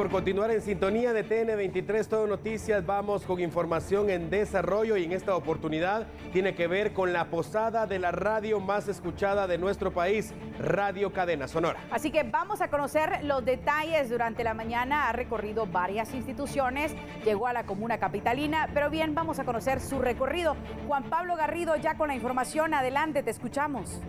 por continuar en sintonía de TN23 Todo Noticias. Vamos con información en desarrollo y en esta oportunidad tiene que ver con la posada de la radio más escuchada de nuestro país, Radio Cadena Sonora. Así que vamos a conocer los detalles. Durante la mañana ha recorrido varias instituciones, llegó a la comuna capitalina, pero bien, vamos a conocer su recorrido. Juan Pablo Garrido ya con la información. Adelante, te escuchamos.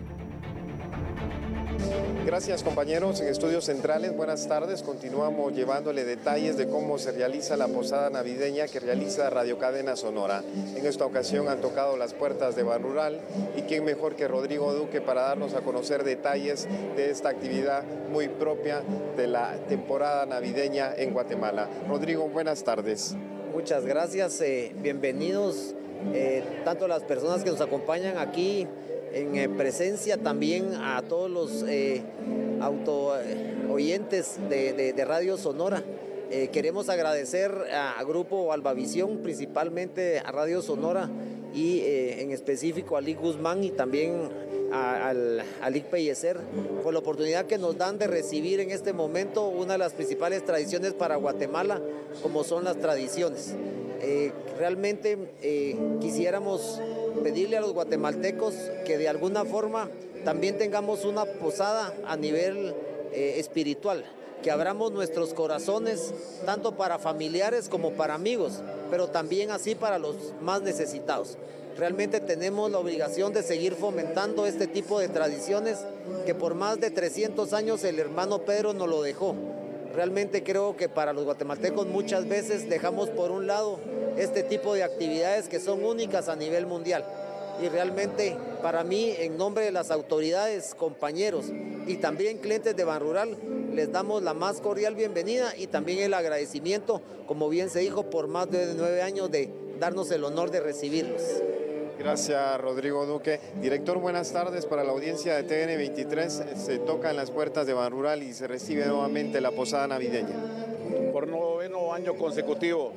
Gracias compañeros en Estudios Centrales, buenas tardes. Continuamos llevándole detalles de cómo se realiza la posada navideña que realiza Radio Cadena Sonora. En esta ocasión han tocado las puertas de Ban Rural y quién mejor que Rodrigo Duque para darnos a conocer detalles de esta actividad muy propia de la temporada navideña en Guatemala. Rodrigo, buenas tardes. Muchas gracias, eh, bienvenidos eh, tanto las personas que nos acompañan aquí en eh, presencia también a todos los eh, auto eh, oyentes de, Radio Sonora. queremos agradecer a, Grupo Albavisión, principalmente a Radio Sonora y en específico a Lick Guzmán y también a, al, a Pellecer por la oportunidad que nos dan de recibir en este momento una de las principales tradiciones para Guatemala, como son las tradiciones. Realmente quisiéramos pedirle a los guatemaltecos que de alguna forma también tengamos una posada a nivel eh, espiritual, que abramos nuestros corazones tanto para familiares como para amigos, pero también así para los más necesitados. Realmente tenemos la obligación de seguir fomentando este tipo de tradiciones que por más de 300 años el hermano Pedro nos lo dejó. Realmente creo que para los guatemaltecos muchas veces dejamos por un lado este tipo de actividades que son únicas a nivel mundial. Y realmente para mí, en nombre de las autoridades, compañeros y también clientes de Ban Rural, les damos la más cordial bienvenida y también el agradecimiento, como bien se dijo, por más de nueve años de darnos el honor de recibirlos. Gracias, Rodrigo Duque. Director, buenas tardes para la audiencia de TN23. Se toca en las puertas de Ban Rural y se recibe nuevamente la posada navideña. Por noveno año consecutivo,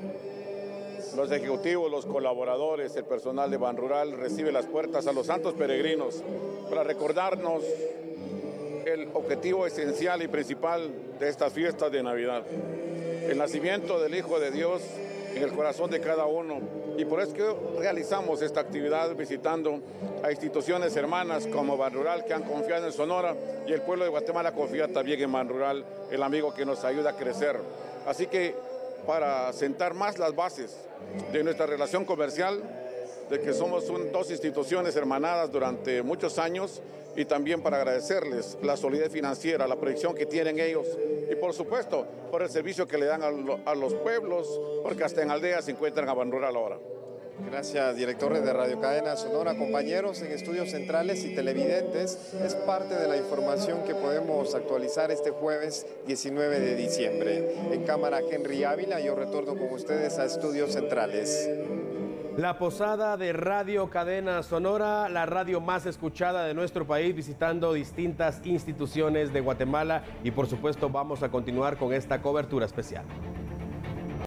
los ejecutivos, los colaboradores, el personal de Ban Rural recibe las puertas a los santos peregrinos para recordarnos el objetivo esencial y principal de estas fiestas de Navidad. El nacimiento del Hijo de Dios en el corazón de cada uno. Y por eso realizamos esta actividad visitando a instituciones hermanas como Ban Rural que han confiado en Sonora y el pueblo de Guatemala confía también en Ban Rural, el amigo que nos ayuda a crecer. Así que para sentar más las bases de nuestra relación comercial, de que somos dos instituciones hermanadas durante muchos años y también para agradecerles la solidez financiera, la proyección que tienen ellos y por supuesto por el servicio que le dan a, los pueblos, porque hasta en aldeas se encuentran a Rural ahora. Gracias, directores de Radio Cadena Sonora, compañeros en estudios centrales y televidentes. Es parte de la información que podemos actualizar este jueves 19 de diciembre. En cámara Henry Ávila, yo retorno con ustedes a estudios centrales. La posada de Radio Cadena Sonora, la radio más escuchada de nuestro país, visitando distintas instituciones de Guatemala y por supuesto vamos a continuar con esta cobertura especial.